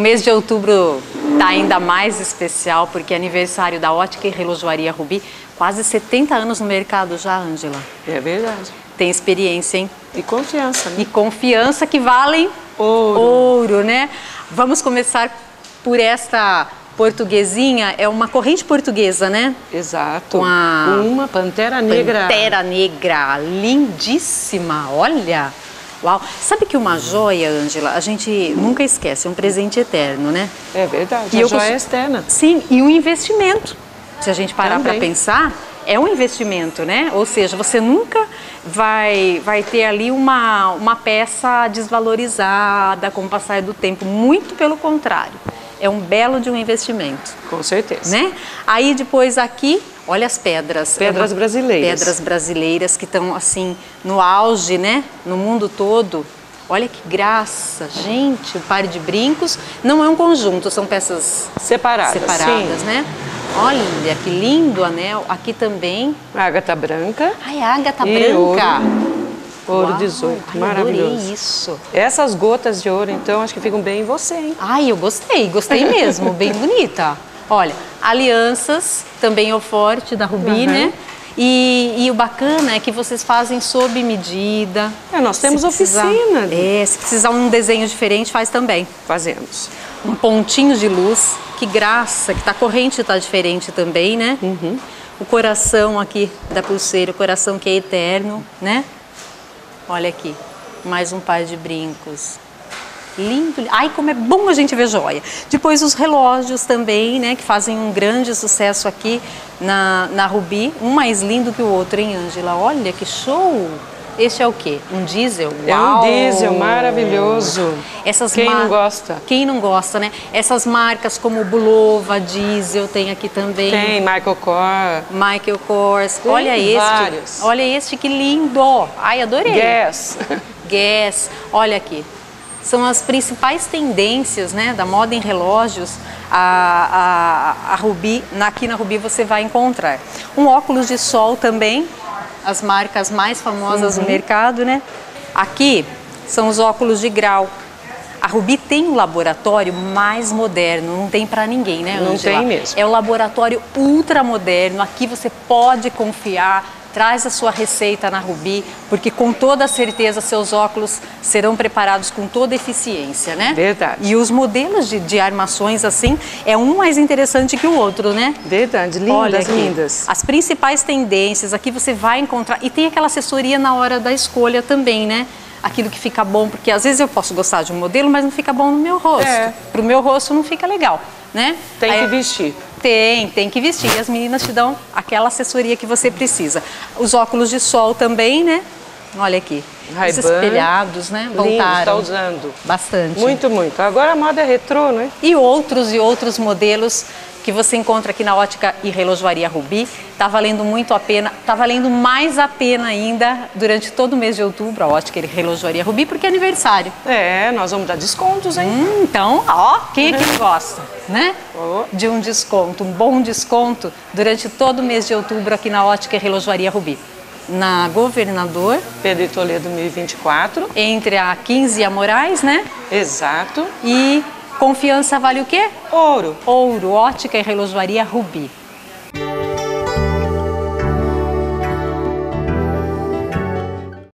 mês de outubro está ainda mais especial porque é aniversário da Ótica e Relojoaria Rubi. Quase 70 anos no mercado já, Ângela. É verdade. Tem experiência, hein? E confiança, né? E confiança que valem Ouro. ouro, né? Vamos começar por esta portuguesinha. É uma corrente portuguesa, né? Exato. Com a- Uma pantera negra. Pantera negra, lindíssima, olha. Uau. Sabe que uma joia, Ângela, a gente nunca esquece, é um presente eterno, né? É verdade. E a joia costu- externa. Sim, e um investimento. Se a gente parar para pensar, é um investimento, né? Ou seja, você nunca vai, vai ter ali uma, uma peça desvalorizada com o passar do tempo. Muito pelo contrário. É um belo de um investimento, Com certeza. né? Aí depois aqui, olha as pedras. Pedras É uma- brasileiras. Pedras brasileiras que estão assim no auge, né? No mundo todo. Olha que graça, gente, o par de brincos não é um conjunto, são peças Separadas. separadas, sim. né? Olha que lindo anel. Aqui também. Ágata branca, Ai, ágata E branca. ouro Uau, 18. ai, Maravilhoso. Adorei isso. Essas gotas de ouro, então, acho que ficam bem em você, hein? Ai, eu gostei, gostei mesmo, bem bonita. Olha, alianças também é o forte da Rubi, Uhum. né? E, e o bacana é que vocês fazem sob medida. É, nós temos precisar- oficina. É, se precisar um desenho diferente, faz também. Fazemos. Um pontinho de luz, que graça, que tá a corrente tá diferente também, né? Uhum. O coração aqui da pulseira, o coração que é eterno, né? Olha aqui, mais um par de brincos. Lindo. Ai, como é bom a gente ver joia. Depois os relógios também, né? Que fazem um grande sucesso aqui na, na Rubi. Um mais lindo que o outro, hein, Ângela? Olha que show! Este é o quê? Um diesel? É um Uau! diesel maravilhoso. Essas Quem não gosta? Quem não gosta, né? Essas marcas como Bulova, Diesel, tem aqui também. Tem Michael Kors, Michael Kors. Tem olha este. vários. Olha este que lindo. Ai, adorei. Guess. Guess. Olha aqui. São as principais tendências né, da moda em relógios. A, a, a Rubi, aqui na Rubi você vai encontrar. Um óculos de sol também, as marcas mais famosas Uhum. do mercado, né? Aqui são os óculos de grau. A Rubi tem um laboratório mais moderno, não tem para ninguém, né, Não Ângela? tem mesmo. É o laboratório ultra moderno. Aqui você pode confiar. Traz a sua receita na Rubi, porque com toda certeza seus óculos serão preparados com toda eficiência, né? Verdade. E os modelos de, de armações assim é um mais interessante que o outro, né? Verdade, lindas, Olha aqui, lindas. As principais tendências aqui você vai encontrar e tem aquela assessoria na hora da escolha também, né? Aquilo que fica bom, porque às vezes eu posso gostar de um modelo, mas não fica bom no meu rosto. É. Pro meu rosto não fica legal, né? Tem Aí- que vestir. tem, tem que vestir. E as meninas te dão aquela assessoria que você precisa. Os óculos de sol também, né? Olha aqui. Os Ray-Ban. espelhados, né? Lindo, Voltaram. está usando. Bastante. Muito, muito. Agora a moda é retrô, né? E outros e outros modelos que você encontra aqui na Ótica e Relojoaria Rubi. Tá valendo muito a pena, tá valendo mais a pena ainda durante todo o mês de outubro a Ótica e Relojoaria Rubi, porque é aniversário. É, nós vamos dar descontos, hein? Hum, então, ó, quem é que gosta, né? De um desconto, um bom desconto durante todo o mês de outubro aqui na Ótica e Relojoaria Rubi. Na Governador, Pedro Toledo 1024. entre a 15 e a Moraes, né? Exato. E confiança vale o quê? Ouro. Ouro, Ótica e Relojoaria Rubi.